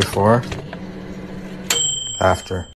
Before. After.